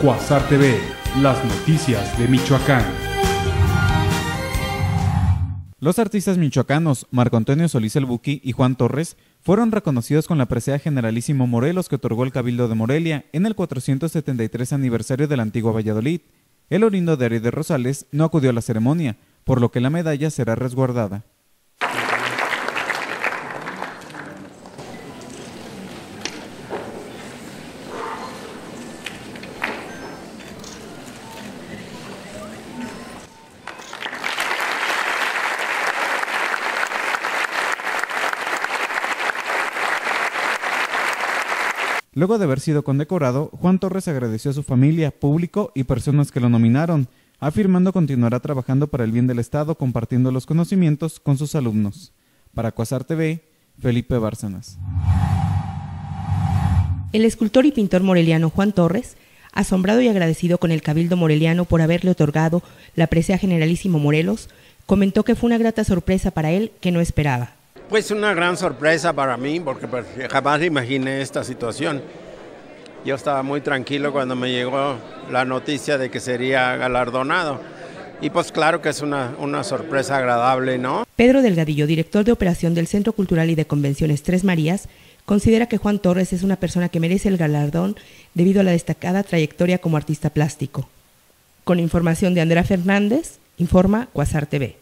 Cuasar TV, las noticias de Michoacán. Los artistas michoacanos Marco Antonio Solís el Buki y Juan Torres fueron reconocidos con la presea Generalísimo Morelos que otorgó el Cabildo de Morelia en el 473 aniversario de la antigua Valladolid. El orindo de Ari de Rosales no acudió a la ceremonia, por lo que la medalla será resguardada. Luego de haber sido condecorado, Juan Torres agradeció a su familia, público y personas que lo nominaron, afirmando continuará trabajando para el bien del Estado compartiendo los conocimientos con sus alumnos. Para Cuasar TV, Felipe Bárcenas. El escultor y pintor moreliano Juan Torres, asombrado y agradecido con el Cabildo Moreliano por haberle otorgado la presea Generalísimo Morelos, comentó que fue una grata sorpresa para él que no esperaba. Pues una gran sorpresa para mí, porque pues, jamás imaginé esta situación. Yo estaba muy tranquilo cuando me llegó la noticia de que sería galardonado. Y pues claro que es una, una sorpresa agradable, ¿no? Pedro Delgadillo, director de operación del Centro Cultural y de Convenciones Tres Marías, considera que Juan Torres es una persona que merece el galardón debido a la destacada trayectoria como artista plástico. Con información de Andrea Fernández, informa Cuasar TV.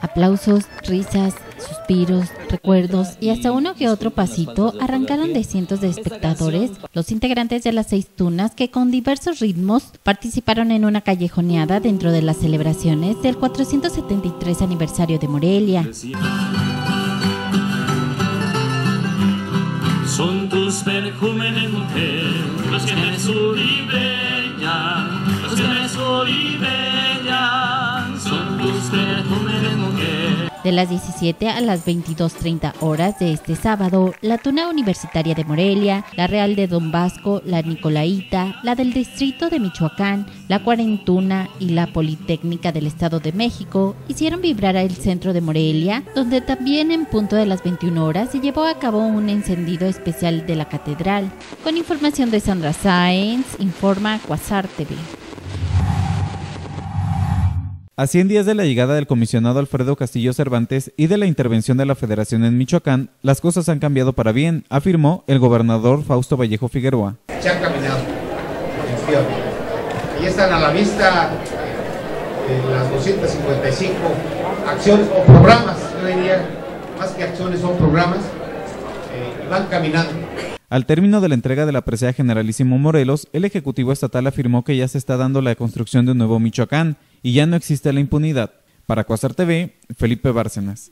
Aplausos, risas, suspiros, recuerdos y hasta uno que otro pasito arrancaron de cientos de espectadores los integrantes de las seis tunas que con diversos ritmos participaron en una callejoneada dentro de las celebraciones del 473 aniversario de Morelia. Son tus perjúmenes, mujer, los que me los que me son tus perjúmenes. De las 17 a las 22.30 horas de este sábado, la Tuna Universitaria de Morelia, la Real de Don Vasco, la Nicolaita, la del Distrito de Michoacán, la Cuarentuna y la Politécnica del Estado de México hicieron vibrar el centro de Morelia, donde también en punto de las 21 horas se llevó a cabo un encendido especial de la catedral. Con información de Sandra Sáenz, informa Quasar TV. A 100 días de la llegada del comisionado Alfredo Castillo Cervantes y de la intervención de la Federación en Michoacán, las cosas han cambiado para bien, afirmó el gobernador Fausto Vallejo Figueroa. Se han caminado, y están a la vista eh, las 255 acciones o programas, yo diría, más que acciones son programas, eh, van caminando. Al término de la entrega de la presea Generalísimo Morelos, el Ejecutivo Estatal afirmó que ya se está dando la construcción de un nuevo Michoacán y ya no existe la impunidad. Para Cuasar TV, Felipe Bárcenas.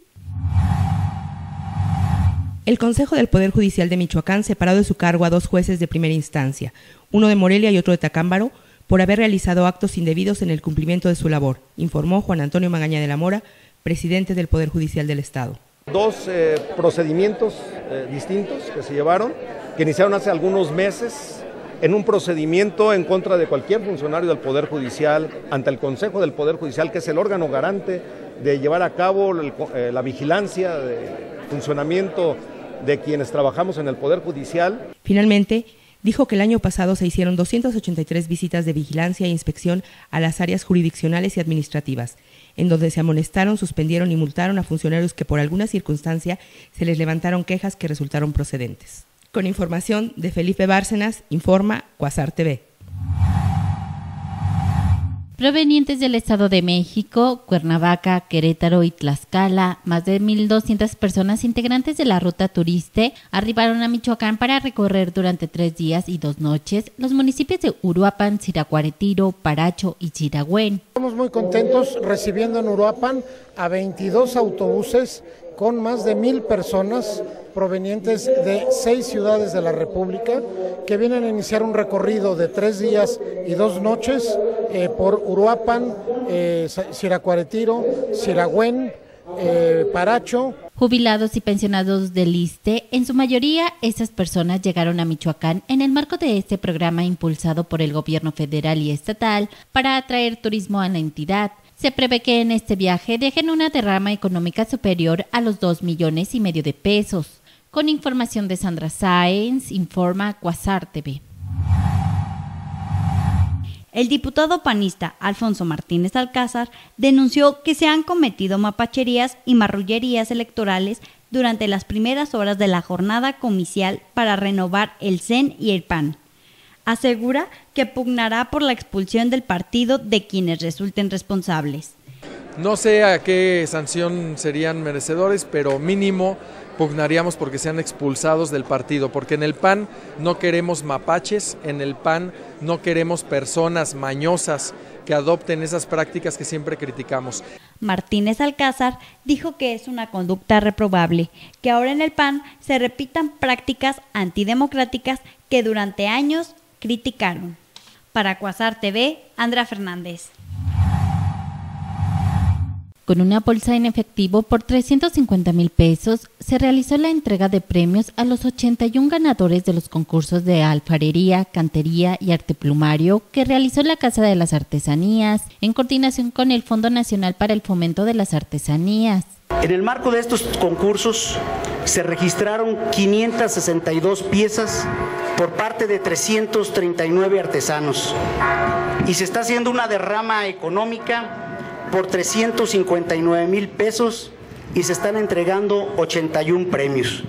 El Consejo del Poder Judicial de Michoacán separó de su cargo a dos jueces de primera instancia, uno de Morelia y otro de Tacámbaro, por haber realizado actos indebidos en el cumplimiento de su labor, informó Juan Antonio Magaña de la Mora, presidente del Poder Judicial del Estado. Dos eh, procedimientos eh, distintos que se llevaron, que iniciaron hace algunos meses en un procedimiento en contra de cualquier funcionario del Poder Judicial ante el Consejo del Poder Judicial, que es el órgano garante de llevar a cabo eh, la vigilancia de funcionamiento de quienes trabajamos en el Poder Judicial. Finalmente, dijo que el año pasado se hicieron 283 visitas de vigilancia e inspección a las áreas jurisdiccionales y administrativas, en donde se amonestaron, suspendieron y multaron a funcionarios que por alguna circunstancia se les levantaron quejas que resultaron procedentes. Con información de Felipe Bárcenas, informa Cuasar TV. Provenientes del Estado de México, Cuernavaca, Querétaro y Tlaxcala, más de 1.200 personas integrantes de la ruta turiste arribaron a Michoacán para recorrer durante tres días y dos noches los municipios de Uruapan, Ciracuaretiro, Paracho y Chiragüen. Estamos muy contentos recibiendo en Uruapan a 22 autobuses con más de mil personas provenientes de seis ciudades de la República que vienen a iniciar un recorrido de tres días y dos noches eh, por Uruapan, eh, Siracuaretiro, Siragüen, eh, Paracho. Jubilados y pensionados del ISTE, en su mayoría estas personas llegaron a Michoacán en el marco de este programa impulsado por el gobierno federal y estatal para atraer turismo a la entidad. Se prevé que en este viaje dejen una derrama económica superior a los 2 millones y medio de pesos. Con información de Sandra Sáenz, informa Quasar TV. El diputado panista Alfonso Martínez Alcázar denunció que se han cometido mapacherías y marrullerías electorales durante las primeras horas de la jornada comicial para renovar el CEN y el PAN. Asegura que pugnará por la expulsión del partido de quienes resulten responsables. No sé a qué sanción serían merecedores, pero mínimo pugnaríamos porque sean expulsados del partido, porque en el PAN no queremos mapaches, en el PAN no queremos personas mañosas que adopten esas prácticas que siempre criticamos. Martínez Alcázar dijo que es una conducta reprobable, que ahora en el PAN se repitan prácticas antidemocráticas que durante años criticaron. Para Cuasar TV, Andrea Fernández. Con una bolsa en efectivo por 350 mil pesos, se realizó la entrega de premios a los 81 ganadores de los concursos de alfarería, cantería y arte plumario que realizó la Casa de las Artesanías en coordinación con el Fondo Nacional para el Fomento de las Artesanías. En el marco de estos concursos se registraron 562 piezas por parte de 339 artesanos y se está haciendo una derrama económica por 359 mil pesos y se están entregando 81 premios.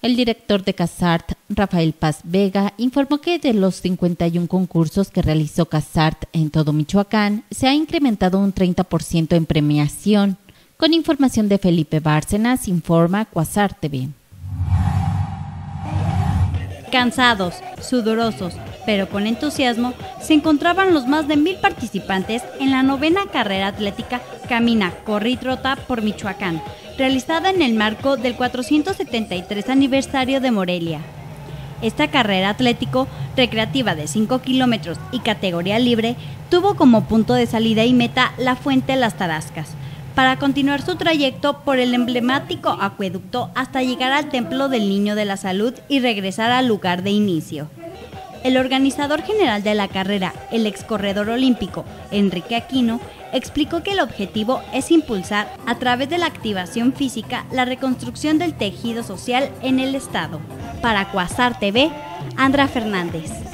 El director de CASART, Rafael Paz Vega, informó que de los 51 concursos que realizó CASART en todo Michoacán, se ha incrementado un 30% en premiación. Con información de Felipe Bárcenas, informa Cuasar. Cansados, sudorosos, pero con entusiasmo, se encontraban los más de mil participantes en la novena carrera atlética Camina, Corre y Trota por Michoacán, realizada en el marco del 473 aniversario de Morelia. Esta carrera atlético recreativa de 5 kilómetros y categoría libre tuvo como punto de salida y meta la Fuente Las Tarascas, para continuar su trayecto por el emblemático acueducto hasta llegar al Templo del Niño de la Salud y regresar al lugar de inicio. El organizador general de la carrera, el ex corredor olímpico Enrique Aquino, explicó que el objetivo es impulsar a través de la activación física la reconstrucción del tejido social en el Estado. Para Cuasar TV, Andra Fernández.